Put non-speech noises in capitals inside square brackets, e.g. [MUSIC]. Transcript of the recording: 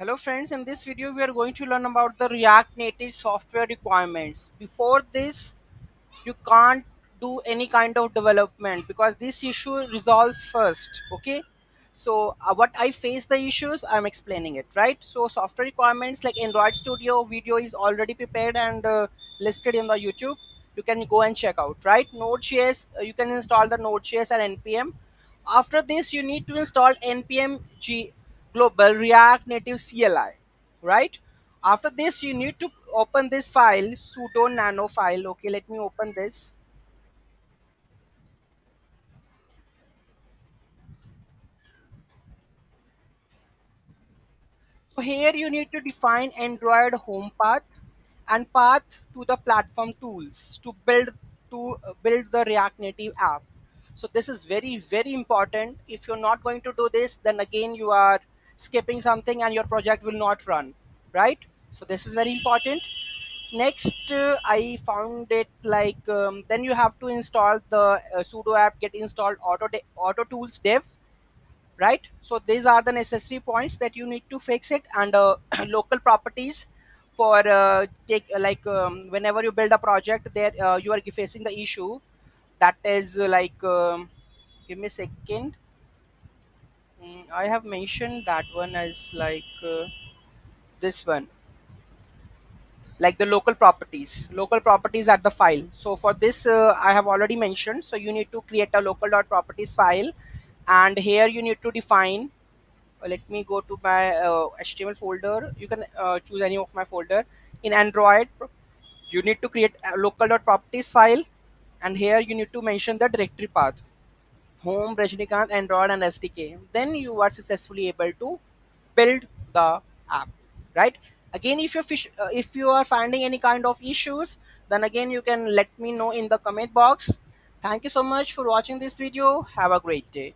Hello friends, in this video we are going to learn about the React Native software requirements. Before this, you can't do any kind of development because this issue resolves first, okay? So uh, what I face the issues, I'm explaining it, right? So software requirements like Android Studio video is already prepared and uh, listed in the YouTube. You can go and check out, right? Node.js, uh, you can install the Node.js and NPM. After this, you need to install NPM G global react native cli right? After this you need to open this file sudo nano file. Okay let me open this. So here you need to define android home path and path to the platform tools to build to uh, build the react native app. So this is very very important. If you're not going to do this then again you are skipping something and your project will not run right? So this is very important. Next uh, i found it like um, then you have to install the uh, sudo apt-get installed auto auto tools dev right? So these are the necessary points that you need to fix it and uh, [CLEARS THROAT] local properties for uh, take like um, whenever you build a project there uh, you are facing the issue. That is uh, like um, give me a second i have mentioned that one as like uh, this one. Like the local properties. Local properties at the file. So for this uh, i have already mentioned. So you need to create a local dot properties file. And here you need to define. Let me go to my uh, html folder. You can uh, choose any of my folder. In android you need to create a local dot properties file. And here you need to mention the directory path home rajnikant android and sdk then you are successfully able to build the app right? Again if you uh, if you are finding any kind of issues then again you can let me know in the comment box. Thank you so much for watching this video. Have a great day